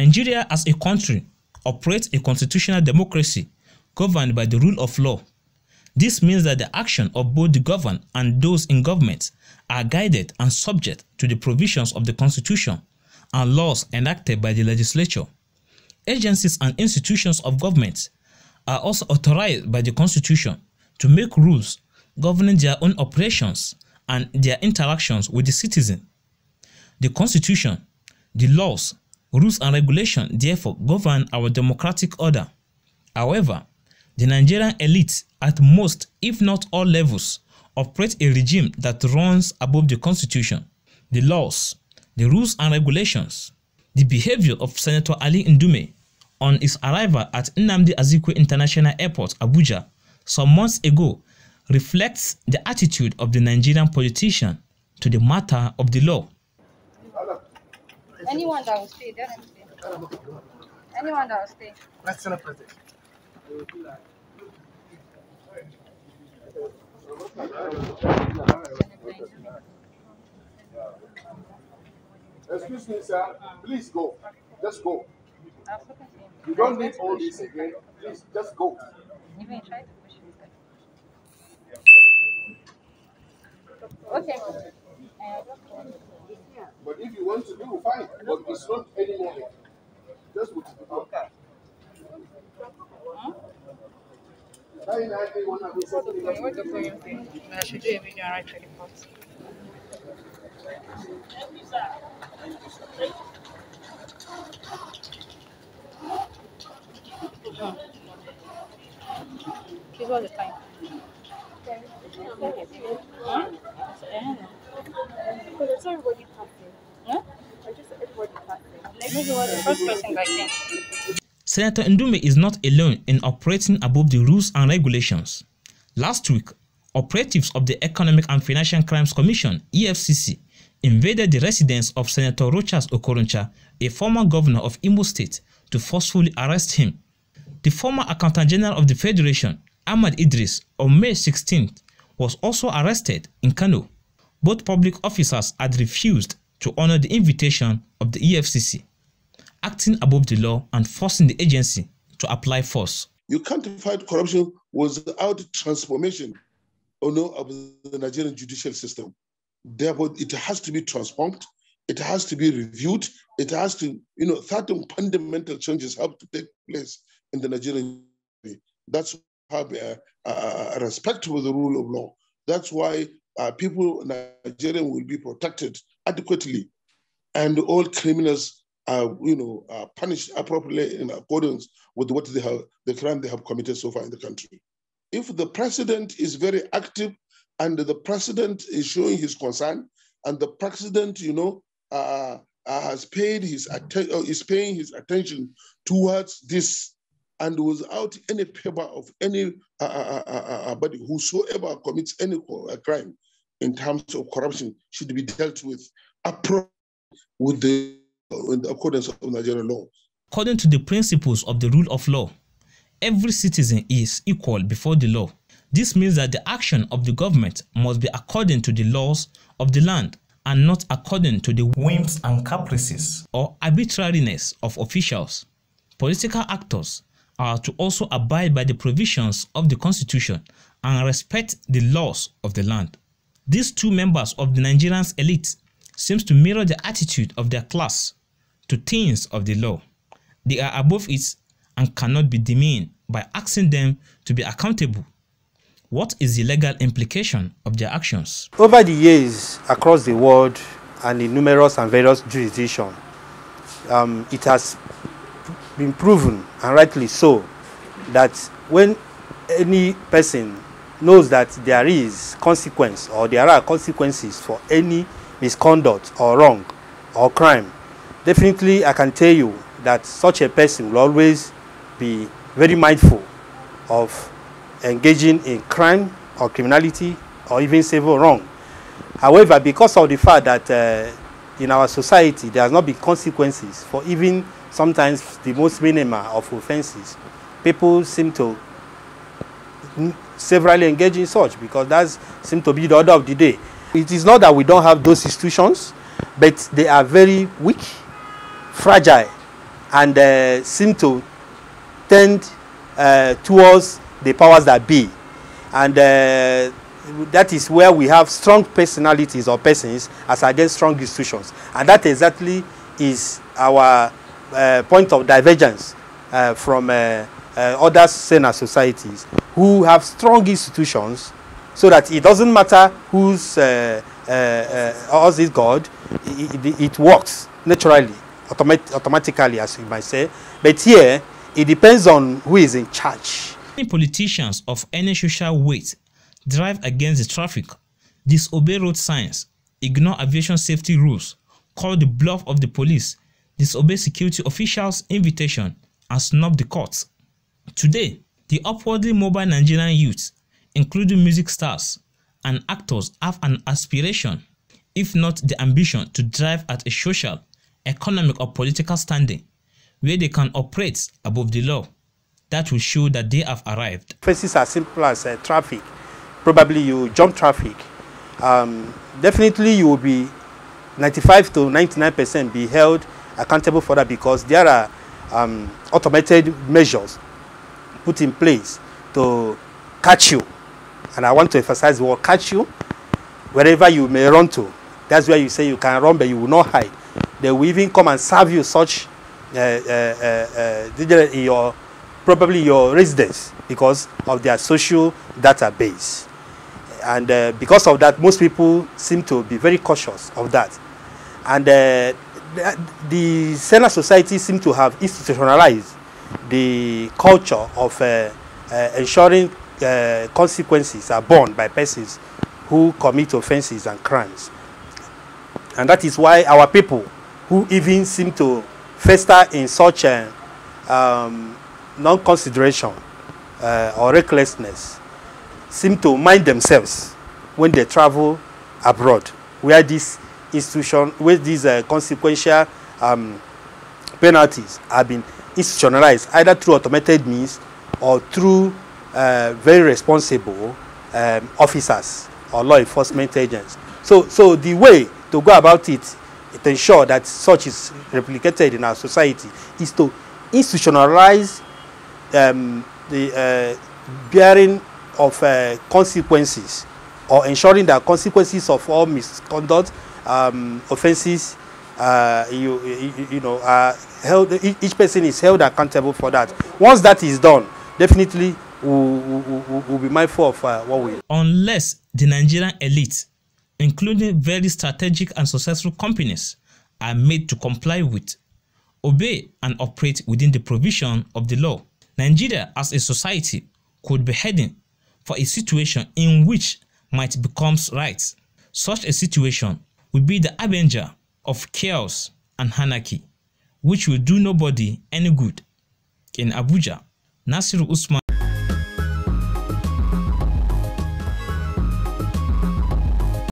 Nigeria as a country operates a constitutional democracy governed by the rule of law. This means that the action of both the governed and those in government are guided and subject to the provisions of the constitution and laws enacted by the legislature. Agencies and institutions of government are also authorized by the constitution to make rules governing their own operations and their interactions with the citizen. The constitution, the laws, rules and regulations therefore govern our democratic order. However, the Nigerian elite at most if not all levels operate a regime that runs above the constitution, the laws, the rules and regulations. The behavior of Senator Ali Ndume on his arrival at Nnamdi Azikiwe International Airport, Abuja, some months ago reflects the attitude of the Nigerian politician to the matter of the law. Anyone that will stay, let him stay. Anyone that will stay. Let's Senate President. Excuse me, sir. Please go. Just go. I've spoken to him. You don't need all this again. Please, just go. Even he tried to push me. Okay. Uh, But if you want to do, fine. But it's not any anymore. Just put it down. Nine, nine, eight, one, nine, eight, seven, eight, nine. what the point thing? I should do a video and write to the report. Please, what's the time? Huh? It's everybody passing. Huh? I just everybody passing. Maybe Senator Ndume is not alone in operating above the rules and regulations. Last week, operatives of the Economic and Financial Crimes Commission (EFCC) invaded the residence of Senator Rochas Okorocha, a former governor of Imo State, to forcefully arrest him. The former Accountant General of the Federation, Ahmad Idris, on May 16th, was also arrested in Kano. Both public officers had refused to honor the invitation of the EFCC, acting above the law and forcing the agency to apply force. You can't fight corruption without transformation oh, you know, of the Nigerian judicial system. Therefore, it has to be transformed. It has to be reviewed. It has to, you know, certain fundamental changes have to take place in the Nigerian. That's have a, a, respect for the rule of law. That's why uh, people in Nigeria will be protected adequately, and all criminals are, you know, punished appropriately in accordance with what they have, the crime they have committed so far in the country. If the president is very active and the president is showing his concern, and the president, you know, uh, uh, has paid his uh, is paying his attention towards this, and without any paper of any uh, uh, uh, body whosoever commits any crime in terms of corruption should be dealt with appro- with the in accordance Nigerian. According to the principles of the rule of law, every citizen is equal before the law. This means that the action of the government must be according to the laws of the land and not according to the whims and caprices or arbitrariness of officials. Political actors are to also abide by the provisions of the constitution and respect the laws of the land. These two members of the Nigerian elite seems to mirror the attitude of their class to things of the law. They are above it and cannot be demeaned by asking them to be accountable. What is the legal implication of their actions? Over the years across the world and in numerous and various jurisdictions, um, it has been proven, and rightly so, that when any person knows that there is consequence or there are consequences for any misconduct or wrong or crime, definitely I can tell you that such a person will always be very mindful of engaging in crime or criminality or even civil wrong. However, because of the fact that uh, in our society there has not been consequences for even sometimes the most minimal of offenses, people seem to severally engage in such because that seems to be the order of the day. It is not that we don't have those institutions, but they are very weak, fragile, and uh, seem to tend uh, towards the powers that be. And uh, that is where we have strong personalities or persons as against strong institutions. And that exactly is our uh, point of divergence uh, from uh, uh, other senior societies who have strong institutions so that it doesn't matter who's uh, uh, uh, God, it, it, it works naturally, automat automatically, as you might say. But here, it depends on who is in charge. Many politicians of any social weight drive against the traffic, disobey road signs, ignore aviation safety rules, call the bluff of the police, disobey security officials' invitation, and snub the courts. Today, the upwardly mobile Nigerian youth, including music stars and actors, have an aspiration, if not the ambition, to drive at a social, economic, or political standing where they can operate above the law. That will show that they have arrived. Offenses as simple as uh, traffic. Probably you jump traffic. Um, definitely you will be 95 to 99% be held accountable for that because there are um, automated measures put in place to catch you. And I want to emphasize the word catch you wherever you may run to. That's where you say you can run, but you will not hide. They will even come and serve you such uh, uh, uh, in your probably your residence because of their social database. And uh, because of that, most people seem to be very cautious of that. And uh, the, Sena society seem to have institutionalized the culture of uh, ensuring consequences are borne by persons who commit offenses and crimes. And that is why our people who even seem to fester in such a um, non-consideration uh, or recklessness seem to mind themselves when they travel abroad, where this institution, where these uh, consequential um, penalties have been institutionalized either through automated means or through uh, very responsible um, officers or law enforcement agents. So, so the way to go about it to ensure that such is replicated in our society is to institutionalize um, the uh, bearing of uh, consequences or ensuring that consequences of all misconduct, um, offences, uh, you, you, you know, held, each person is held accountable for that. Once that is done, definitely we'll, we'll, we'll be mindful of uh, what we. Unless the Nigerian elite, including very strategic and successful companies, are made to comply with, obey, and operate within the provision of the law, Nigeria as a society could be heading for a situation in which might becomes right. Such a situation will be the avenger of chaos and anarchy, which will do nobody any good. In Abuja, Nasir Usman